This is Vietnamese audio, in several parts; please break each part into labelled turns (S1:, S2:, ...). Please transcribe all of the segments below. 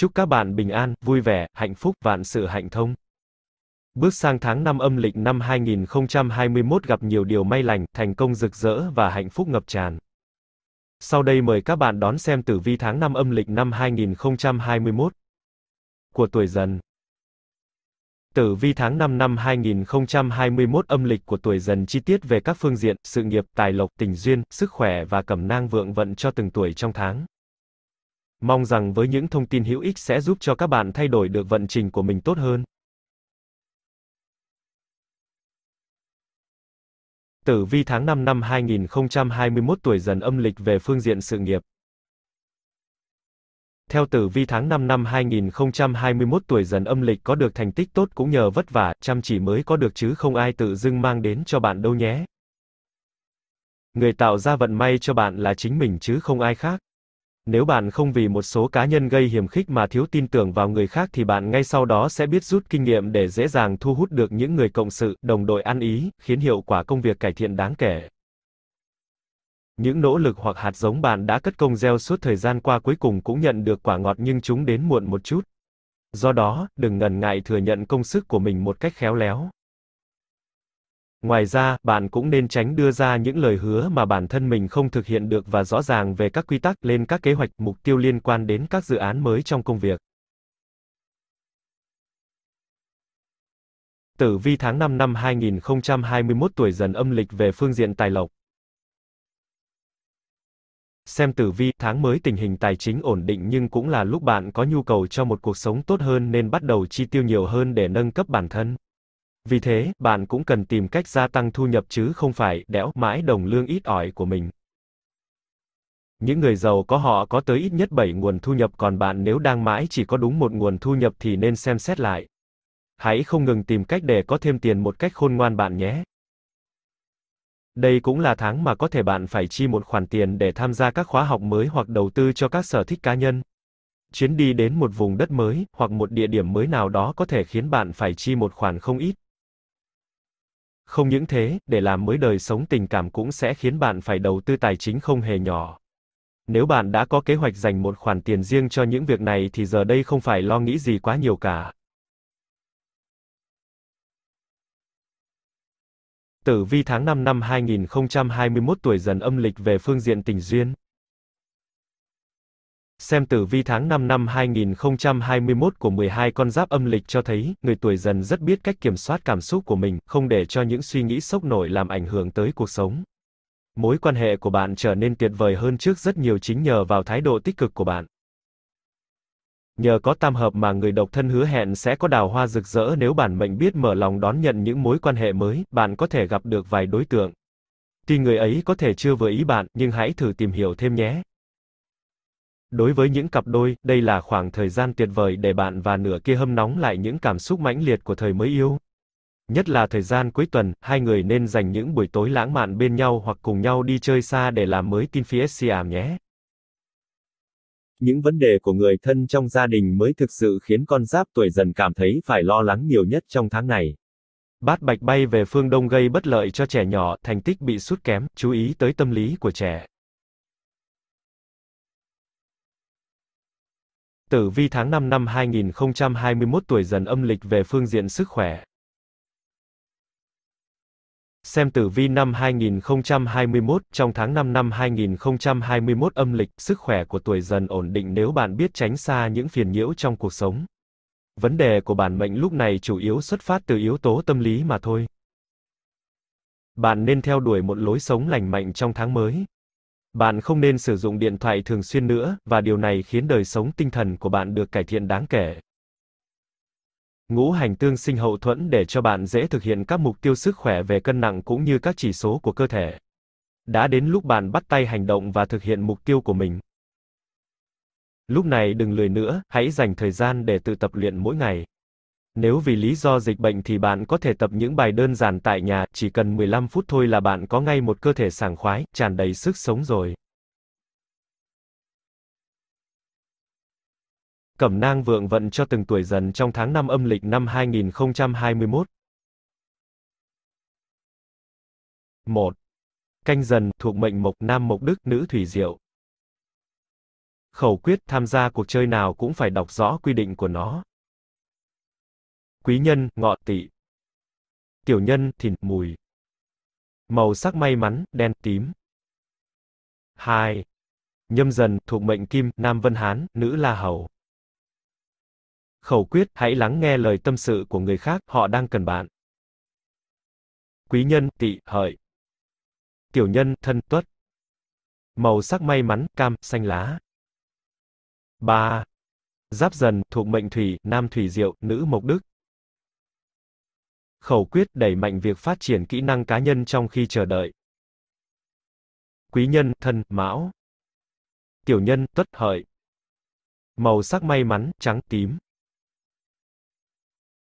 S1: Chúc các bạn bình an, vui vẻ, hạnh phúc, vạn sự hạnh thông. Bước sang tháng 5 âm lịch năm 2021 gặp nhiều điều may lành, thành công rực rỡ và hạnh phúc ngập tràn. Sau đây mời các bạn đón xem tử vi tháng 5 âm lịch năm 2021 của tuổi dần. Tử vi tháng 5 năm 2021 âm lịch của tuổi dần chi tiết về các phương diện, sự nghiệp, tài lộc, tình duyên, sức khỏe và cẩm nang vượng vận cho từng tuổi trong tháng. Mong rằng với những thông tin hữu ích sẽ giúp cho các bạn thay đổi được vận trình của mình tốt hơn. Tử vi tháng 5 năm 2021 tuổi dần âm lịch về phương diện sự nghiệp. Theo tử vi tháng 5 năm 2021 tuổi dần âm lịch có được thành tích tốt cũng nhờ vất vả, chăm chỉ mới có được chứ không ai tự dưng mang đến cho bạn đâu nhé. Người tạo ra vận may cho bạn là chính mình chứ không ai khác. Nếu bạn không vì một số cá nhân gây hiểm khích mà thiếu tin tưởng vào người khác thì bạn ngay sau đó sẽ biết rút kinh nghiệm để dễ dàng thu hút được những người cộng sự, đồng đội ăn ý, khiến hiệu quả công việc cải thiện đáng kể. Những nỗ lực hoặc hạt giống bạn đã cất công gieo suốt thời gian qua cuối cùng cũng nhận được quả ngọt nhưng chúng đến muộn một chút. Do đó, đừng ngần ngại thừa nhận công sức của mình một cách khéo léo. Ngoài ra, bạn cũng nên tránh đưa ra những lời hứa mà bản thân mình không thực hiện được và rõ ràng về các quy tắc, lên các kế hoạch, mục tiêu liên quan đến các dự án mới trong công việc. Tử vi tháng 5 năm 2021 tuổi dần âm lịch về phương diện tài lộc. Xem tử vi, tháng mới tình hình tài chính ổn định nhưng cũng là lúc bạn có nhu cầu cho một cuộc sống tốt hơn nên bắt đầu chi tiêu nhiều hơn để nâng cấp bản thân. Vì thế, bạn cũng cần tìm cách gia tăng thu nhập chứ không phải đẽo mãi đồng lương ít ỏi của mình. Những người giàu có họ có tới ít nhất 7 nguồn thu nhập còn bạn nếu đang mãi chỉ có đúng một nguồn thu nhập thì nên xem xét lại. Hãy không ngừng tìm cách để có thêm tiền một cách khôn ngoan bạn nhé. Đây cũng là tháng mà có thể bạn phải chi một khoản tiền để tham gia các khóa học mới hoặc đầu tư cho các sở thích cá nhân. Chuyến đi đến một vùng đất mới, hoặc một địa điểm mới nào đó có thể khiến bạn phải chi một khoản không ít. Không những thế, để làm mới đời sống tình cảm cũng sẽ khiến bạn phải đầu tư tài chính không hề nhỏ. Nếu bạn đã có kế hoạch dành một khoản tiền riêng cho những việc này thì giờ đây không phải lo nghĩ gì quá nhiều cả. Tử vi tháng 5 năm 2021 tuổi dần âm lịch về phương diện tình duyên. Xem tử vi tháng 5 năm 2021 của 12 con giáp âm lịch cho thấy, người tuổi dần rất biết cách kiểm soát cảm xúc của mình, không để cho những suy nghĩ sốc nổi làm ảnh hưởng tới cuộc sống. Mối quan hệ của bạn trở nên tuyệt vời hơn trước rất nhiều chính nhờ vào thái độ tích cực của bạn. Nhờ có tam hợp mà người độc thân hứa hẹn sẽ có đào hoa rực rỡ nếu bản mệnh biết mở lòng đón nhận những mối quan hệ mới, bạn có thể gặp được vài đối tượng. Tuy người ấy có thể chưa vừa ý bạn, nhưng hãy thử tìm hiểu thêm nhé. Đối với những cặp đôi, đây là khoảng thời gian tuyệt vời để bạn và nửa kia hâm nóng lại những cảm xúc mãnh liệt của thời mới yêu. Nhất là thời gian cuối tuần, hai người nên dành những buổi tối lãng mạn bên nhau hoặc cùng nhau đi chơi xa để làm mới tin Fiesta nhé. Những vấn đề của người thân trong gia đình mới thực sự khiến con giáp tuổi dần cảm thấy phải lo lắng nhiều nhất trong tháng này. Bát bạch bay về phương đông gây bất lợi cho trẻ nhỏ, thành tích bị sút kém, chú ý tới tâm lý của trẻ. Tử vi tháng 5 năm 2021 tuổi dần âm lịch về phương diện sức khỏe. Xem tử vi năm 2021, trong tháng 5 năm 2021 âm lịch, sức khỏe của tuổi dần ổn định nếu bạn biết tránh xa những phiền nhiễu trong cuộc sống. Vấn đề của bản mệnh lúc này chủ yếu xuất phát từ yếu tố tâm lý mà thôi. Bạn nên theo đuổi một lối sống lành mạnh trong tháng mới. Bạn không nên sử dụng điện thoại thường xuyên nữa, và điều này khiến đời sống tinh thần của bạn được cải thiện đáng kể. Ngũ hành tương sinh hậu thuẫn để cho bạn dễ thực hiện các mục tiêu sức khỏe về cân nặng cũng như các chỉ số của cơ thể. Đã đến lúc bạn bắt tay hành động và thực hiện mục tiêu của mình. Lúc này đừng lười nữa, hãy dành thời gian để tự tập luyện mỗi ngày. Nếu vì lý do dịch bệnh thì bạn có thể tập những bài đơn giản tại nhà, chỉ cần 15 phút thôi là bạn có ngay một cơ thể sảng khoái, tràn đầy sức sống rồi. Cẩm nang vượng vận cho từng tuổi dần trong tháng 5 âm lịch năm 2021. 1. Canh dần, thuộc mệnh mộc, nam mộc đức, nữ thủy diệu. Khẩu quyết tham gia cuộc chơi nào cũng phải đọc rõ quy định của nó. Quý nhân, ngọ tỵ. Tiểu nhân, thìn, mùi. Màu sắc may mắn, đen, tím. 2. Nhâm dần, thuộc mệnh kim, nam vân hán, nữ la hầu. Khẩu quyết, hãy lắng nghe lời tâm sự của người khác, họ đang cần bạn. Quý nhân, tỵ, hợi. Tiểu nhân, thân, tuất. Màu sắc may mắn, cam, xanh lá. 3. Giáp dần, thuộc mệnh thủy, nam thủy diệu, nữ mộc đức. Khẩu quyết đẩy mạnh việc phát triển kỹ năng cá nhân trong khi chờ đợi. Quý nhân, thân, mão. Tiểu nhân, tuất, hợi. Màu sắc may mắn, trắng, tím.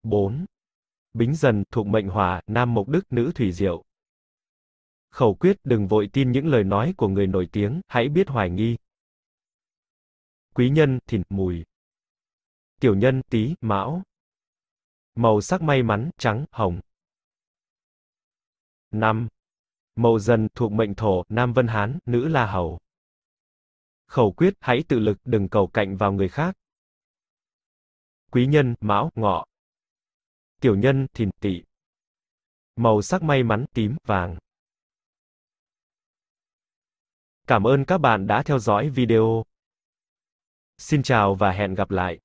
S1: 4. Bính dần, thuộc mệnh hỏa, nam mộc đức, nữ thủy diệu. Khẩu quyết đừng vội tin những lời nói của người nổi tiếng, hãy biết hoài nghi. Quý nhân, thìn, mùi. Tiểu nhân, tí, mão. Màu sắc may mắn, trắng, hồng. 5. Mậu dần, thuộc mệnh thổ, nam vân hán, nữ la hầu. Khẩu quyết, hãy tự lực, đừng cầu cạnh vào người khác. Quý nhân, mão, ngọ. Tiểu nhân, thìn, tỵ. Màu sắc may mắn, tím, vàng. Cảm ơn các bạn đã theo dõi video. Xin chào và hẹn gặp lại.